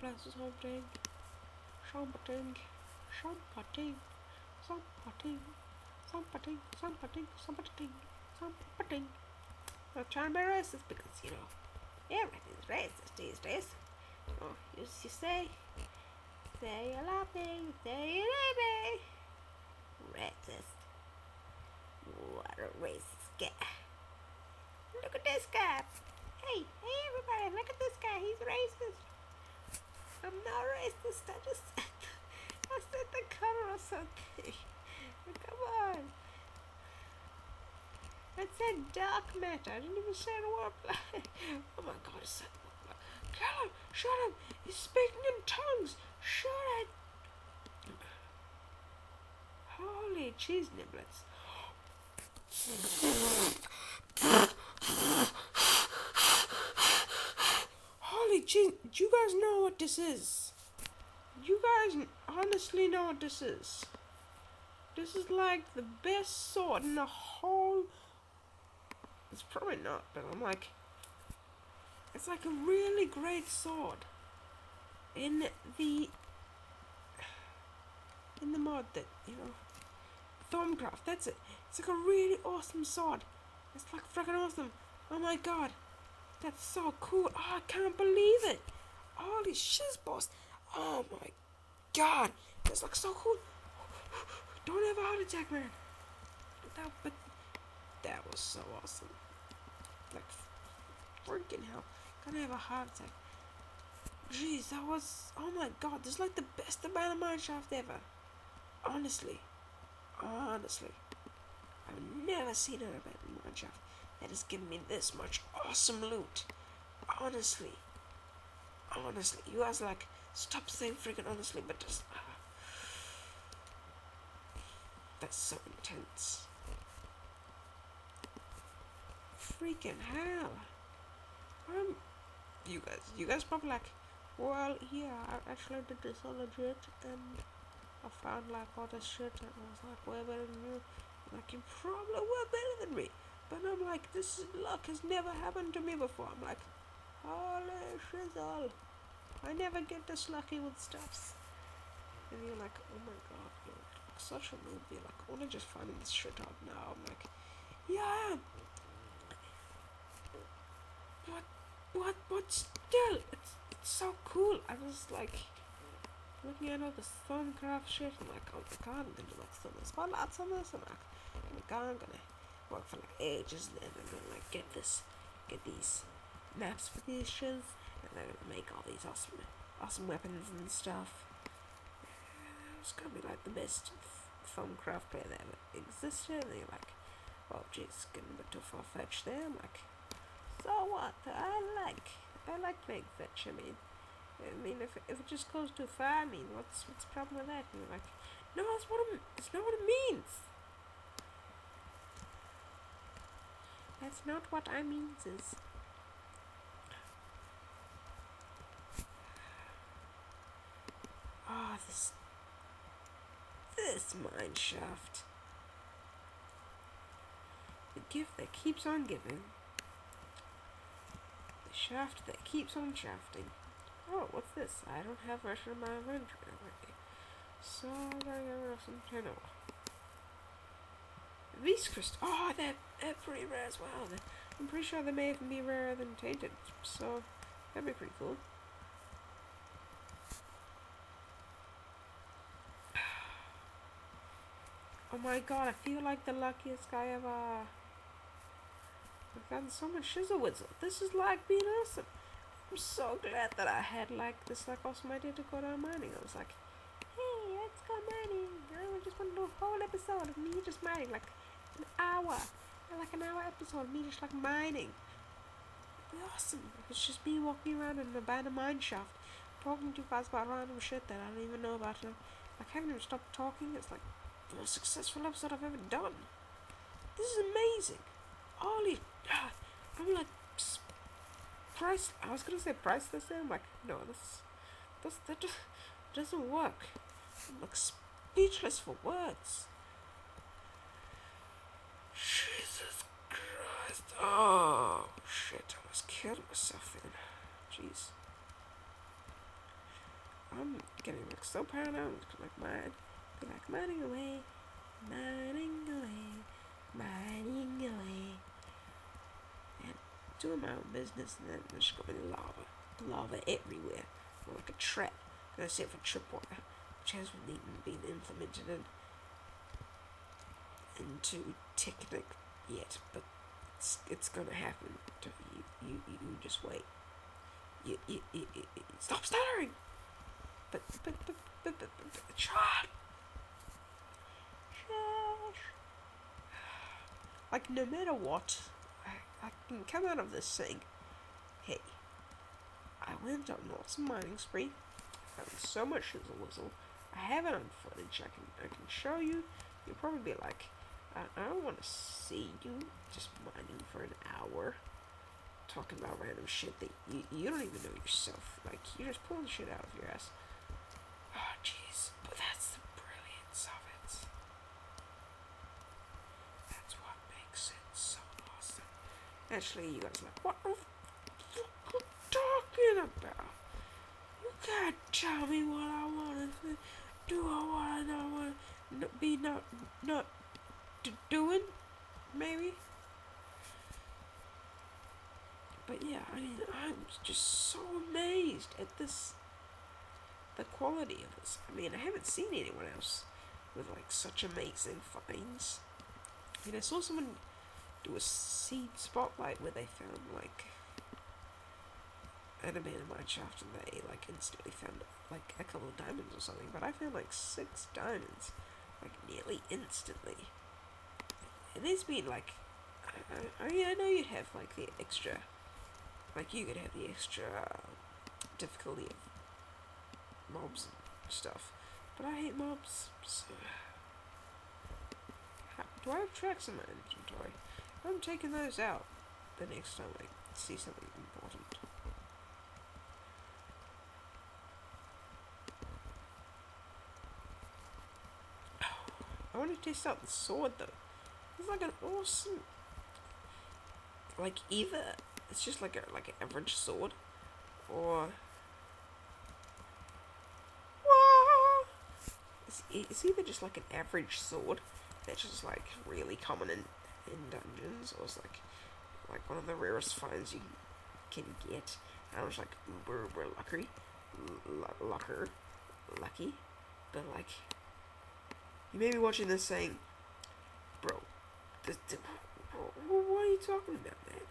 place or something. Something. Something. Something. Something. Something. Something. Something. I'm trying to be racist because, you know, everything's racist these days. Oh, you, you say, say you're laughing, say you're baby. Racist. What a racist guy. Look at this guy. Hey, hey everybody, look at this guy. He's racist. I'm not racist. I just I said the color or something. Come on. I said dark matter. I didn't even say the word black. Oh my god, I said the word black. Kill him! Shut him! He's speaking in tongues! Shut it! Holy cheese niblets. Do you guys know what this is? You guys honestly know what this is? This is like the best sword in the whole. It's probably not, but I'm like. It's like a really great sword. In the. In the mod that, you know. Thaumcraft, that's it. It's like a really awesome sword. It's like freaking awesome. Oh my god. That's so cool. Oh, I can't believe it. Holy shizballs. Oh my god. This looks so cool. Don't have a heart attack, man. That, but that was so awesome. Like, freaking hell. Gonna have a heart attack. Jeez, that was. Oh my god, this is like the best abandoned mine shaft ever. Honestly. Honestly. I've never seen an abandoned mine shaft that has given me this much awesome loot. Honestly. Honestly. You guys like, stop saying freaking honestly, but just. Uh, that's so intense. Freaking hell. Um, you guys, you guys probably like, well, yeah, I actually did this all legit, and I found like all this shit, and I was like, way better than you. Like, you probably were better than me. But I'm like, this luck has never happened to me before. I'm like, holy shizzle. I never get this lucky with stuffs. And you're like, oh my god, you're like such a. You're like, I want to just find this shit out now. I'm like, yeah, I am. But, still, it's, it's so cool. I was like, looking at all the Thaumcraft shit. I'm like, oh my god, I'm gonna like some spotlights on this. I'm like, oh my god, I'm gonna work for like ages and then I'm gonna like get this, get these maps for these shiz, and then make all these awesome, awesome weapons and stuff. It's gonna be like the best Thaumcraft player that ever existed. And you're like, well, geez, getting a bit too far fetched there. I'm like, so what? I like, I like playing fetch. I mean, I mean, if if it just goes too far, I mean, what's what's the problem with that? And you're like, no, that's what it, it's not what it means. That's not what I means is. Ah, oh, this this mine shaft. The gift that keeps on giving. The shaft that keeps on shafting. Oh, what's this? I don't have much in my inventory already. So I gotta get rid of some these crystals, oh, they're, they're pretty rare as well. They're, I'm pretty sure they may even be rarer than tainted, so that'd be pretty cool. Oh my god, I feel like the luckiest guy ever. I've gotten so much shizzle whizzle. This is like being awesome. I'm so glad that I had like this like awesome idea to go down mining. I was like, hey, let's go mining. I just want to do a whole episode of me just mining. Like, an hour, like an hour episode me just like mining. It'd be awesome. It's just me walking around in an abandoned mine shaft, talking to guys about random shit that I don't even know about. I haven't even stopped talking. It's like the most successful episode I've ever done. This is amazing. Holy, ah, I'm like price. I was gonna say priceless. There. I'm like, no, this, this that just doesn't work. I'm like speechless for words. Jesus Christ. Oh, shit. I almost killed myself then. Jeez. I'm getting like so paranoid. I'm just like mine, be like mining away, mining away, mining away, and doing my own business. And then there's going to be lava, lava everywhere, like a trap. And I set for tripwire, which even been implemented in, into Technic yet, but it's it's gonna happen. You you you just wait. You you, you, you, stop stuttering. But but but but but, but, but Sean. Like no matter what, I, I can come out of this saying, hey, I went on an awesome mining spree. Found so much shizzle whizzle. I have it on footage. I can I can show you. You'll probably be like, I, I don't want to see you just mining for an hour, talking about random shit that you, you don't even know yourself. Like you're just pulling shit out of your ass. Oh jeez, but that's the brilliance of it. That's what makes it so awesome. Actually, you guys are like, what the fuck are you talking about? You can't tell me what I want to do I not want to be not not doing, maybe. But yeah, I mean, I'm just so amazed at this, the quality of this. I mean, I haven't seen anyone else with like such amazing finds. I mean, I saw someone do a seed spotlight where they found like an abandoned mine shaft and they like instantly found like a couple of diamonds or something. But I found like six diamonds, like nearly instantly. And there's been like, I, I mean, I know you'd have like the extra, like you could have the extra difficulty of mobs and stuff, but I hate mobs. So. Do I have tracks in my inventory? I'm taking those out the next time I see something important. Oh, I want to test out the sword though. An awesome, like either it's just like a like an average sword, or it's, it's either just like an average sword that's just like really common in in dungeons, or it's like like one of the rarest finds you can get. And I was like uber uber lucky, lucker, lucky, but like you may be watching this saying, what are you talking about, man?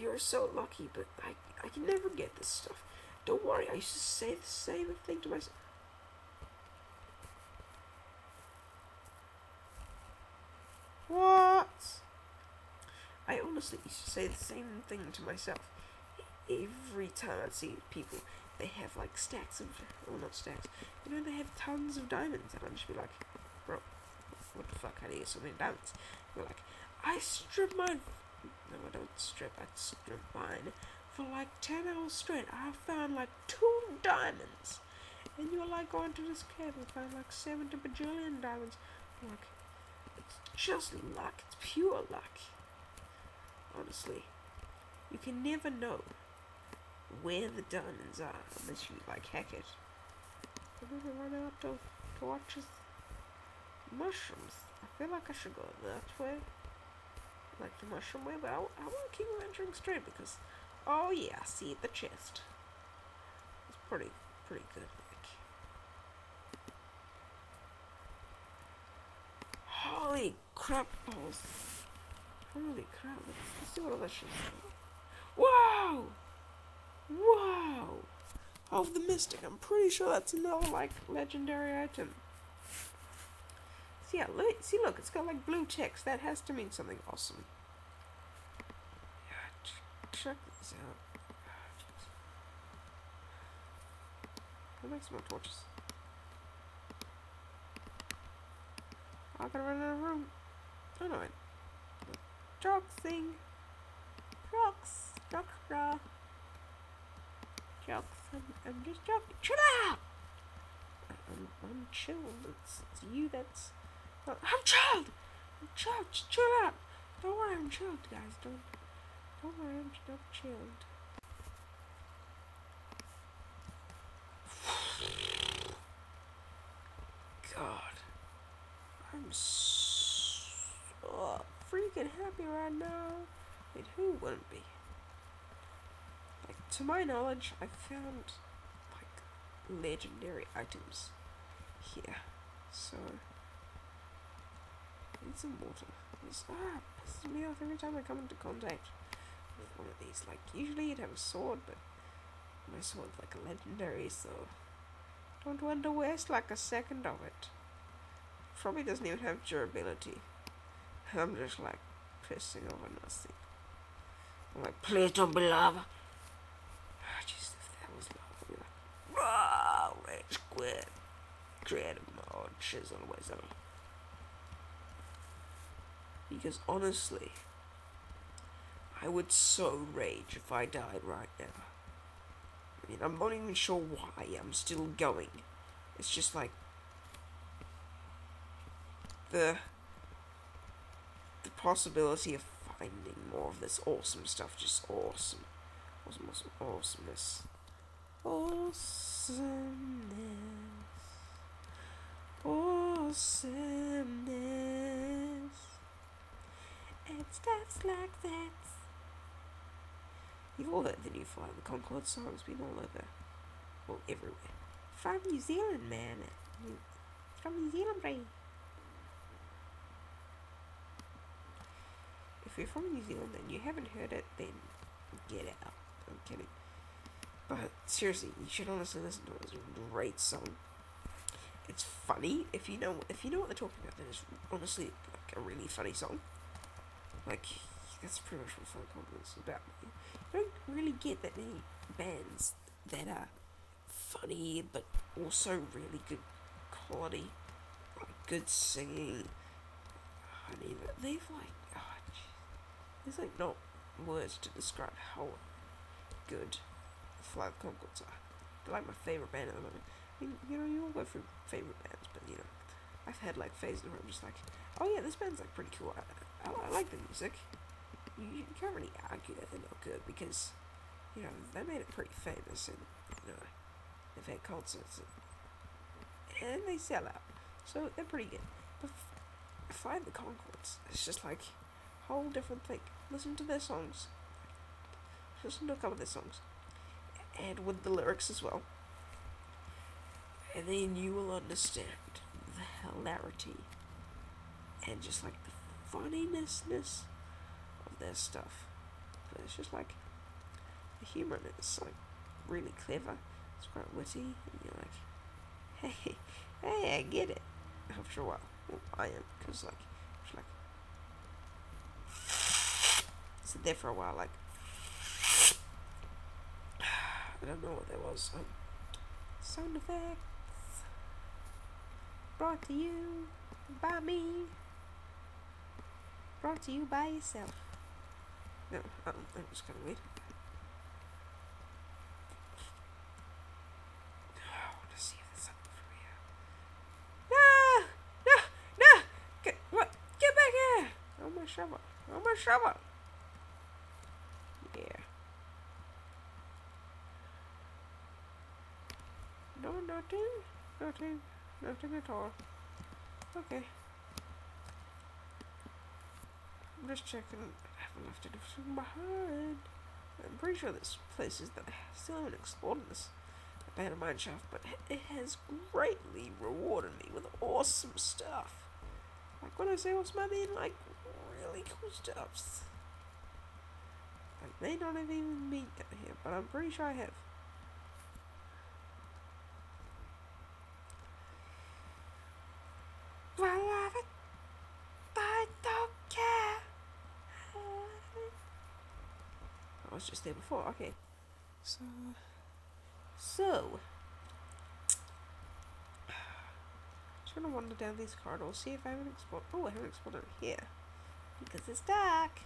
You're so lucky, but I, I can never get this stuff. Don't worry, I used to say the same thing to myself. What? I honestly used to say the same thing to myself. Every time I'd see people, they have like stacks of, well not stacks, you know, they have tons of diamonds, and I'd just be like, what the fuck, how do you get so many diamonds? You're like, I strip mine, no I don't strip, I strip mine for like 10 hours straight. I found like two diamonds. And you're like going to this cave and found like 70 bajillion diamonds. I'm like, it's just luck, it's pure luck. Honestly, you can never know where the diamonds are unless you like hack it. I never run out of torches. Mushrooms. I feel like I should go that way. Like the mushroom way, but I, I want to keep venturing straight because, oh yeah, see the chest. It's pretty, pretty good. Holy crap balls! Holy crap! Let's, let's see what all that shit's. Wow! Wow! Of the Mystic. I'm pretty sure that's another, like, legendary item. See, yeah, look, see, look, it's got, like, blue text. That has to mean something awesome. Yeah, ch- check this out. I'll make some more torches. I gotta run out of room. Oh no, it. Joxing. Jocks. Jockstra. Jocks. I'm, I'm just joking. Shut up! I'm, I'm chill. It's, it's you that's. I'm chilled. I'm chilled. Just chill out. Don't worry, I'm chilled, guys. Don't don't worry, I'm, I'm chilled. God, I'm so freaking happy right now. I mean, who wouldn't be? Like, to my knowledge, I found like legendary items here. So need some water. This, ah, pisses me off every time I come into contact with one of these. Like, usually you'd have a sword, but my sword's like a legendary, so don't want to waste like a second of it. Probably doesn't even have durability. I'm just like pissing over nothing. I'm like, please don't be lava. Ah, Just if that was lava, I'd be like, rage quit. Creative mode, chisel wizard. Because honestly, I would so rage if I died right now. I mean, I'm not even sure why I'm still going. It's just like the the possibility of finding more of this awesome stuff, just awesome, awesome, awesome, awesomeness, awesomeness, awesomeness, and stuff like that. You've all heard the new Fly the Conchord songs, been all over, well, everywhere. From New Zealand, man. From New Zealand, right? If you're from New Zealand and you haven't heard it, then get out. I'm kidding. But seriously, you should honestly listen to it. It's a great song. It's funny if you know if you know what they're talking about. Then it's honestly like a really funny song. Like that's pretty much what Fun Confidence is about. You don't really get that many bands that are funny but also really good quality, like good singing. I mean, they've like, oh, there's like not words to describe how good the Conchords are. They're like my favorite band at the moment. I mean, you know, you all go through favorite bands, but you know, I've had like phases where I'm just like, oh yeah, this band's like pretty cool. I, I, I like the music. You, you can't really argue that they're not good because, you know, they made it pretty famous and, you know, they've had concerts and, and they sell out. So they're pretty good. But f- Fly the Conchords, it's just like a whole different thing. Listen to their songs. Listen to a couple of their songs. And with the lyrics as well. And then you will understand the hilarity and just like the funninessness of their stuff. But it's just like the humor in it is like really clever. It's quite witty, and you're like, hey, hey, I get it. After a while, well, I am because like, it's like, sit there for a while, like, I don't know what that was. Um, sound effects brought to you by me. Brought to you by yourself. No, um, that was kind of weird. Oh, shovel. Oh, my shovel. Yeah. No, nothing. Nothing. Nothing at all. Okay. I'm just checking. I haven't left anything behind. I'm pretty sure there's places that I still haven't explored in this abandoned mine shaft, but it has greatly rewarded me with awesome stuff. Like when I say awesome, I mean like really cool stuff. I may not have even been down here, but I'm pretty sure I have. I love it. I don't care. I was just there before. Okay. So. So. Just gonna wander down these corridors, see if I haven't explored. Oh, I haven't explored it here. Because it's dark.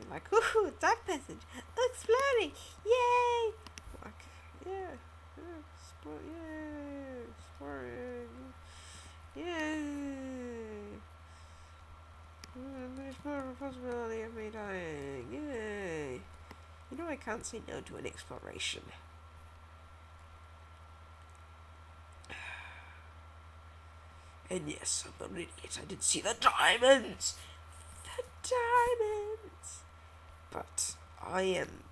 I'm like, ooh, dark passage. Exploring! Yay! Like, yeah. yeah explore, yay! Exploring. Yay! Mm, There's more possibility of me dying. Yay! You know I can't say no to an exploration. And yes, I'm an idiot. I did see the diamonds. The diamonds. But I am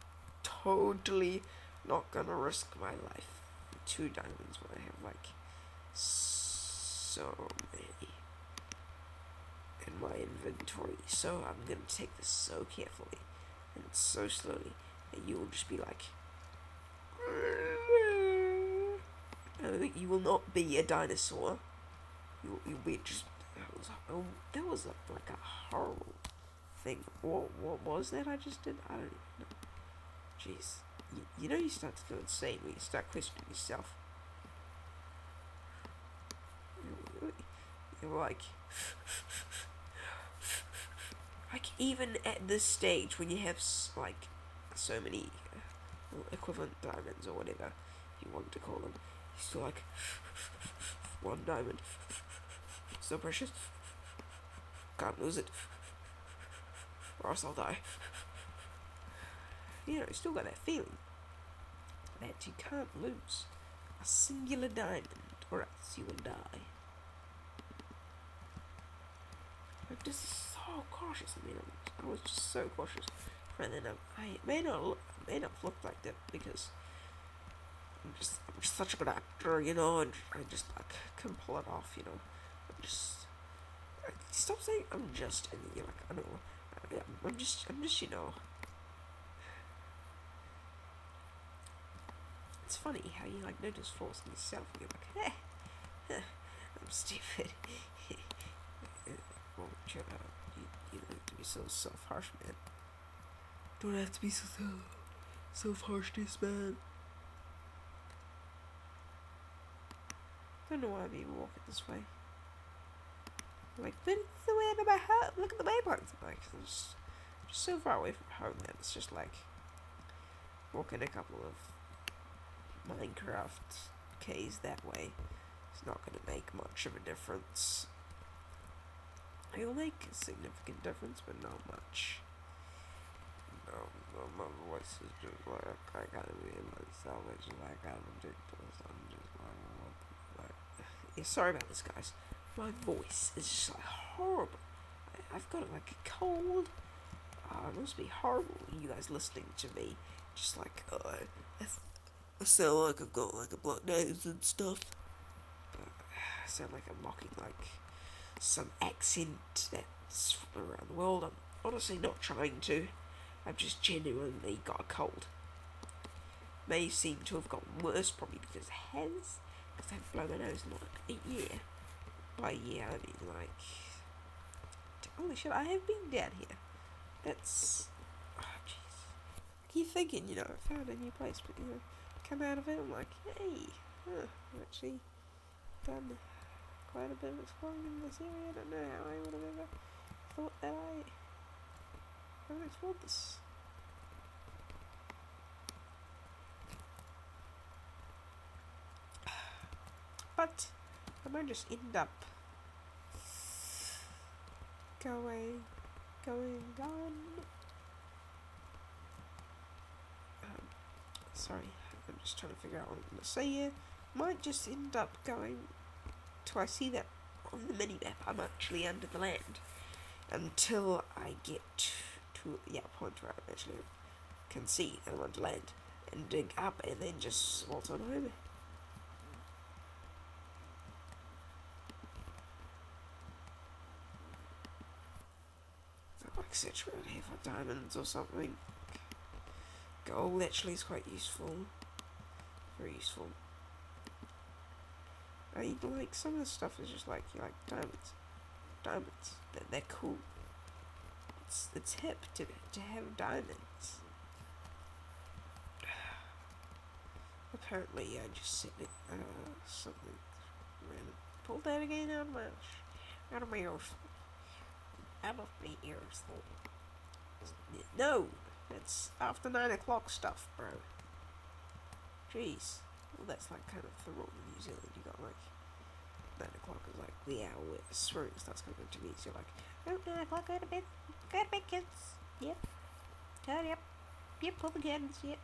totally not gonna risk my life. Two diamonds when I have like so many in my inventory. So I'm gonna take this so carefully and so slowly that you will just be like. Uh, you will not be a dinosaur. You you'll be just. That was, oh, that was a, like a horrible thing. What what was that I just did? I don't even know. Jeez, you, you know you start to feel insane when you start questioning yourself. You're like, like even at this stage when you have like so many equivalent diamonds or whatever you want to call them, you still like one diamond, so precious, can't lose it, or else I'll die. You know, you still got that feeling that you can't lose a singular diamond, or else you will die. I'm just so cautious. I mean, I'm, was just so cautious. And then I, I may not look, may not look like that because I'm just I'm just such a good actor, you know, and I just like can pull it off, you know. I'm just I, stop saying I'm just, and you're like I know, I, I'm just I'm just you know. It's funny how you like notice flaws in yourself, and you're like, eh, I'm stupid. well, chill out. You, you don't have to be so self harsh, man. Don't have to be so self harshness, man. Don't know why I'm even walking this way. like, but it's the way to my home. Look at the waypoints. Like, I'm just, just so far away from home that it's just like walking a couple of Minecraft Ks that way. It's not going to make much of a difference. It'll make a significant difference, but not much. No, my voice is just like, I gotta be myself, it's like I'm ridiculous, I'm just like? Yeah, sorry about this, guys. My voice is just like horrible. I, I've got like a cold. Uh, it must be horrible, you guys listening to me. Just like, uh, I, sound like I've got like a blocked nose and stuff. But I sound like I'm mocking like some accent that's from around the world. I'm honestly not trying to. I've just genuinely got a cold. May seem to have gotten worse, probably because it has. Because I haven't blown my nose in like a year. By year, I mean like. Holy shit, I have been down here. That's. Oh, jeez. Keep thinking, you know, I found a new place, but, you know, come out of it, I'm like, hey, huh, I've actually done quite a bit of exploring in this area. I don't know how I would have ever thought that I haven't explored this. But I might just end up going, going, gone. Um, sorry, I'm just trying to figure out what I'm going to say here. Might just end up going till I see that on the mini map I'm actually under the land until I get to yeah point where I actually can see that I'm under land and dig up and then just waltz on over. Like such around here for diamonds or something. Gold actually is quite useful. Very useful. I mean, like, some of the stuff is just like, you like, diamonds. Diamonds. They're, they're cool. It's, it's hip to, to have diamonds. Apparently, I just said it, uh, something random. Pull that again out of my, out of my ears. Out of my ears. No! It's after 9 o'clock stuff, bro. Jeez. Well, that's like kind of the rule in New Zealand. You got like nine o'clock is like the hour where the swearing starts coming to me. So you're like, oh, nine o'clock, go to bed, go to bed, kids. Yep. Oh, up, Yep, pull the curtains. Yep.